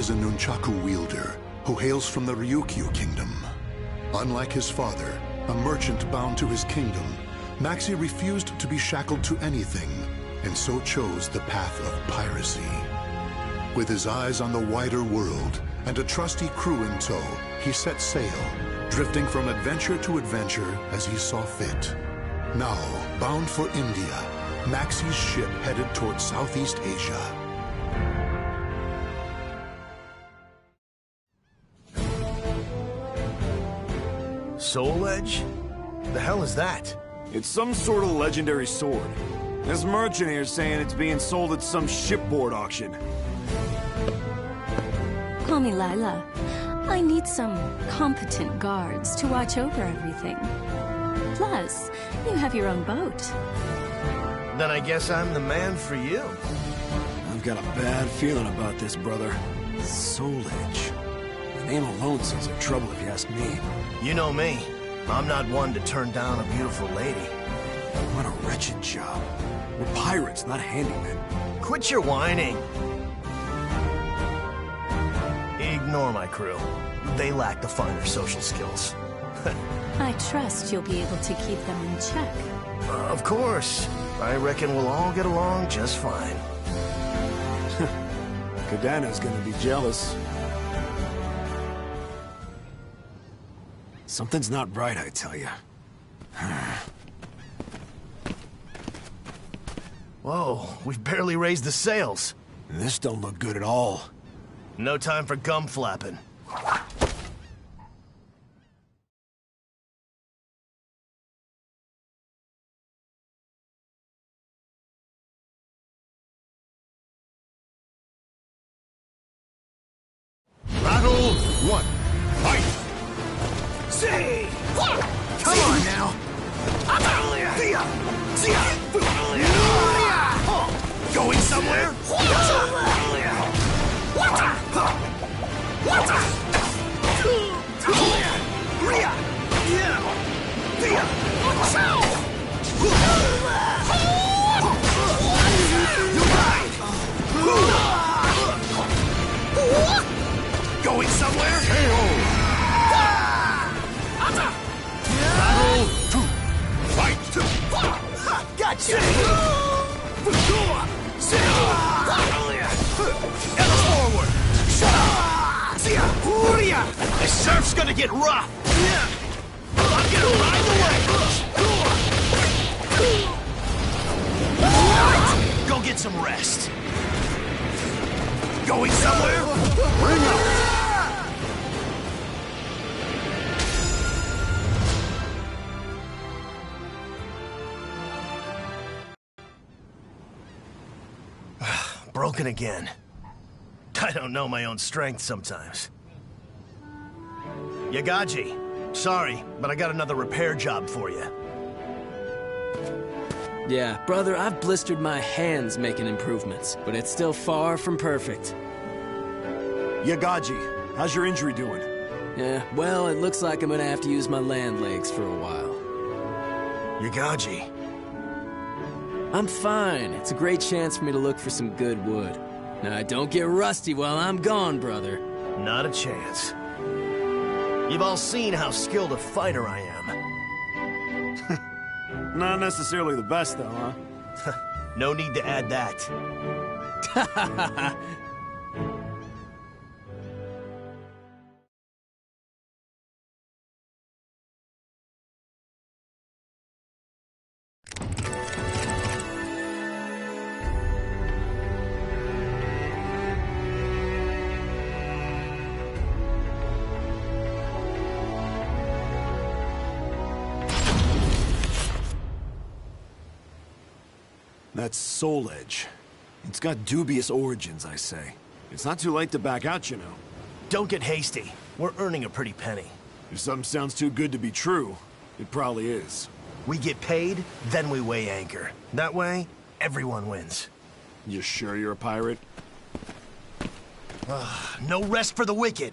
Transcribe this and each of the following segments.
Is a nunchaku wielder who hails from the Ryukyu kingdom. Unlike his father, a merchant bound to his kingdom, Maxi refused to be shackled to anything and so chose the path of piracy. With his eyes on the wider world and a trusty crew in tow, he set sail, drifting from adventure to adventure as he saw fit. Now, bound for India, Maxi's ship headed toward Southeast Asia. Soul Edge? The hell is that? It's some sort of legendary sword. This merchant here's saying it's being sold at some shipboard auction. Call me Lila. I need some competent guards to watch over everything. Plus, you have your own boat. Then I guess I'm the man for you. I've got a bad feeling about this, brother. Soul Edge. The name alone seems like trouble if you ask me. You know me. I'm not one to turn down a beautiful lady. What a wretched job. We're pirates, not handymen. Quit your whining. Ignore my crew. They lack the finer social skills. I trust you'll be able to keep them in check. Uh, of course. I reckon we'll all get along just fine. Kadana's gonna be jealous. Something's not right, I tell you. Whoa, we've barely raised the sails. This don't look good at all. No time for gum flapping. This surf's gonna get rough! Yeah! I'm gonna ride the wave! Go get some rest. Going somewhere? Bring up! Broken again. I don't know my own strength sometimes. Yagaji, sorry, but I got another repair job for you. Yeah, brother, I've blistered my hands making improvements, but it's still far from perfect. Yagaji, how's your injury doing? Yeah, well, it looks like I'm gonna have to use my land legs for a while. Yagaji, I'm fine. It's a great chance for me to look for some good wood. Now, don't get rusty while I'm gone, brother. not a chance. You've all seen how skilled a fighter I am. Not necessarily the best, though, huh? No need to add that. That's Soul Edge. It's got dubious origins, I say. It's not too late to back out, you know. Don't get hasty. We're earning a pretty penny. If something sounds too good to be true, it probably is. We get paid, then we weigh anchor. That way, everyone wins. You sure you're a pirate? No rest for the wicked.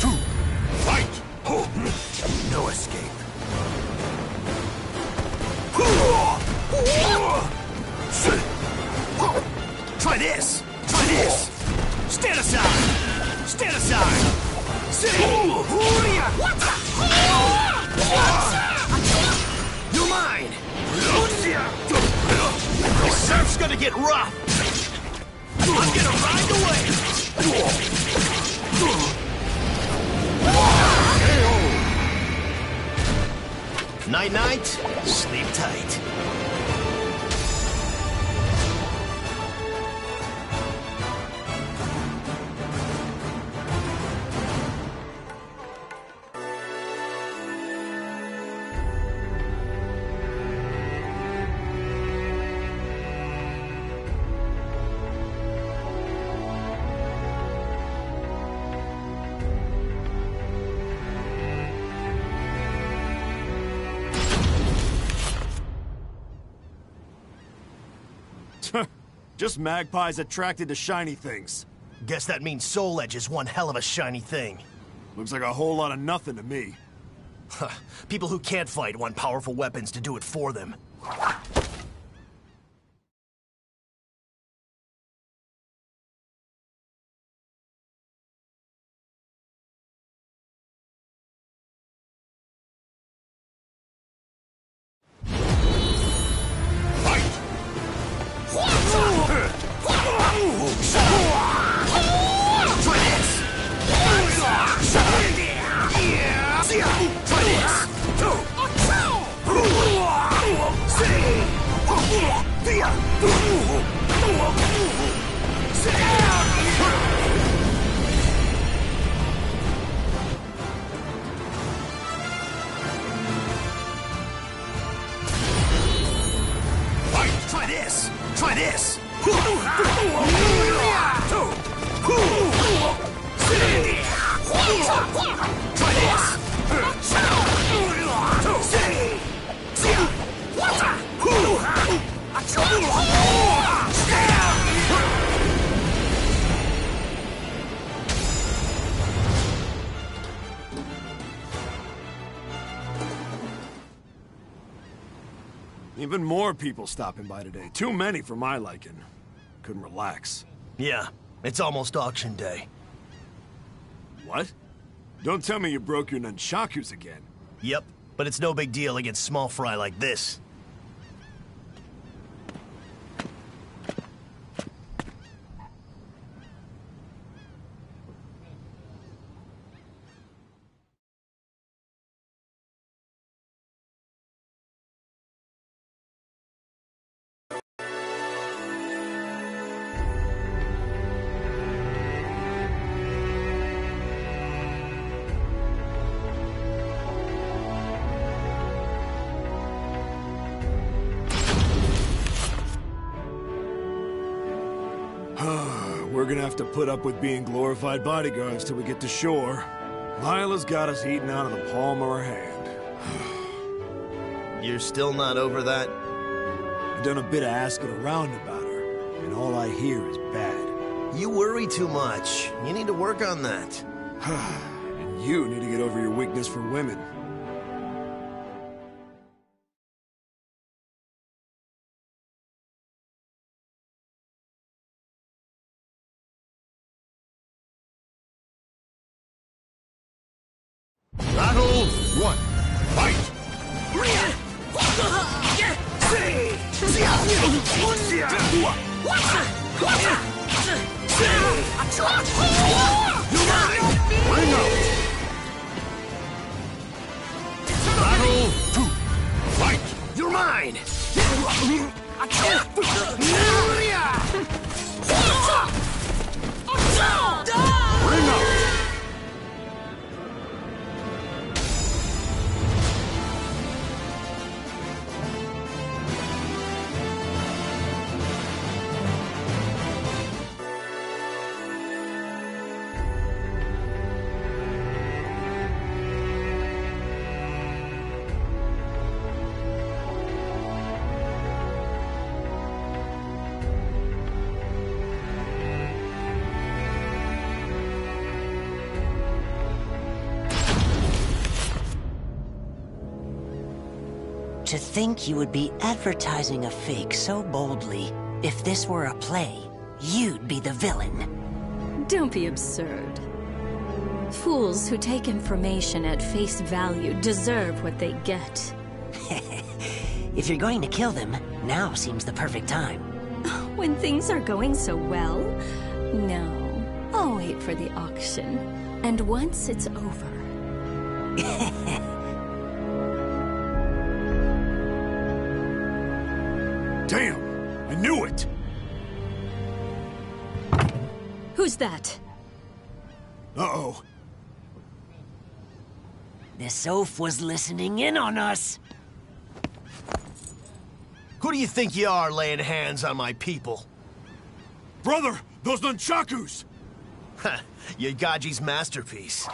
two! Fight! No escape. Try this! Try this! Stand aside! Stand aside! You're mine! This gonna get rough! I'm gonna ride away! Night night, sleep tight. Just magpies attracted to shiny things. Guess that means Soul Edge is one hell of a shiny thing. Looks like a whole lot of nothing to me. People who can't fight want powerful weapons to do it for them. Even more people stopping by today. Too many for my liking. Couldn't relax. Yeah, it's almost auction day. What? Don't tell me you broke your nunchakus again. Yep, but it's no big deal against small fry like this. We're gonna have to put up with being glorified bodyguards till we get to shore. Lila's got us eating out of the palm of her hand. You're still not over that? I've done a bit of asking around about her, and all I hear is bad. You worry too much. You need to work on that. And you need to get over your weakness for women. Mine! To think you would be advertising a fake so boldly. If this were a play, you'd be the villain. Don't be absurd. Fools who take information at face value deserve what they get. If you're going to kill them, now seems the perfect time. When things are going so well? No. I'll wait for the auction. And once it's over, that? Uh-oh. This oaf was listening in on us. Who do you think you are laying hands on my people? Brother, those nunchakus! Ha, Yagaji's masterpiece.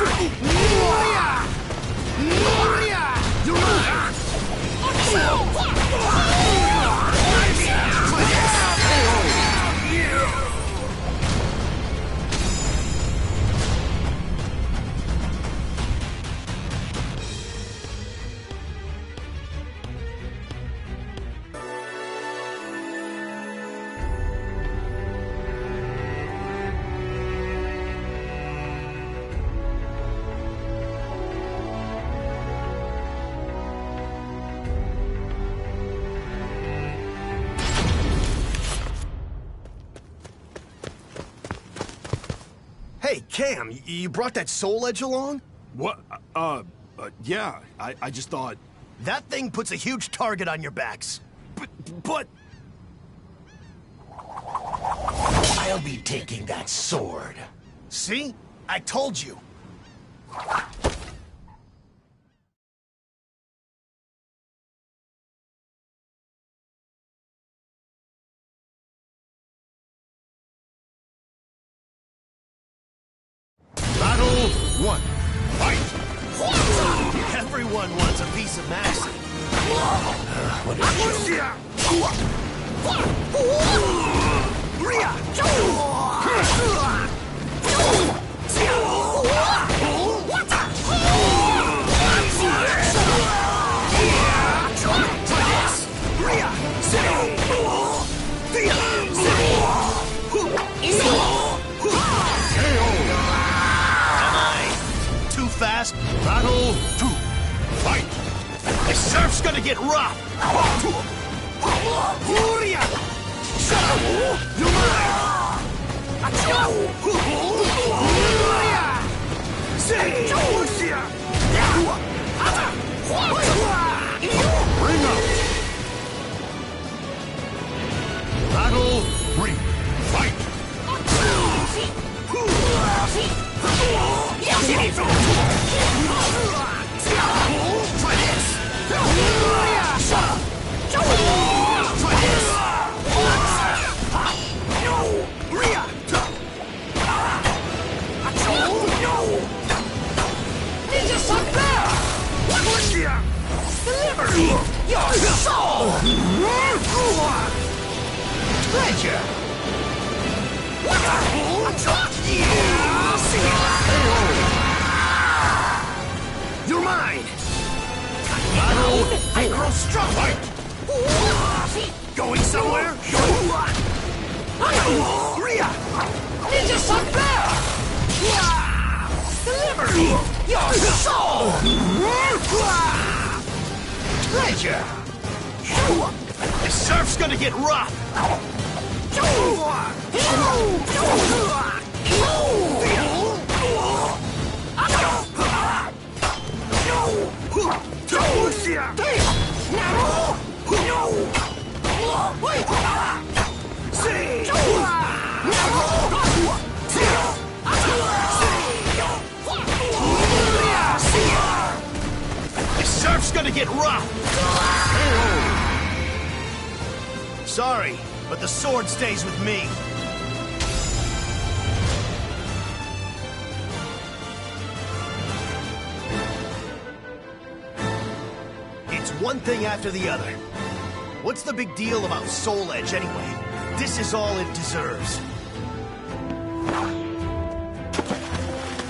Hey, Cam, you brought that soul edge along? What? Uh, uh, yeah, I, I just thought... That thing puts a huge target on your backs. But, but... I'll be taking that sword. See? I told you. One. Fight! Everyone wants a piece of Maxi. Too gonna get rough! Bring up! Battle three. Fight! You're mine! Battle! I grow strong! Going somewhere? Rhea! Ninja Sunbear! Deliver me your soul! Pleasure! The surf's gonna get rough! The surf's gonna get rough! Sorry, but the sword stays with me. It's one thing after the other. What's the big deal about Soul Edge anyway? This is all it deserves.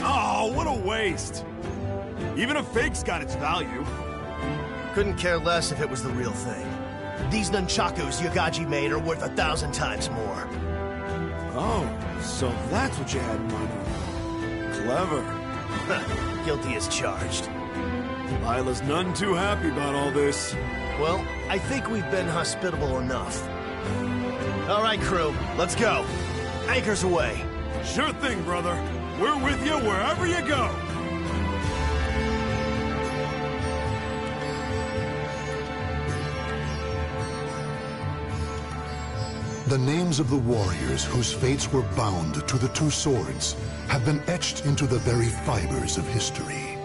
Oh, what a waste. Even a fake's got its value. Couldn't care less if it was the real thing. These nunchakus Yagaji made are worth a thousand times more. Oh, so that's what you had in mind. Clever. Guilty as charged. Lila's none too happy about all this. Well, I think we've been hospitable enough. All right, crew, let's go. Anchors away. Sure thing, brother. We're with you wherever you go. The names of the warriors whose fates were bound to the two swords have been etched into the very fibers of history.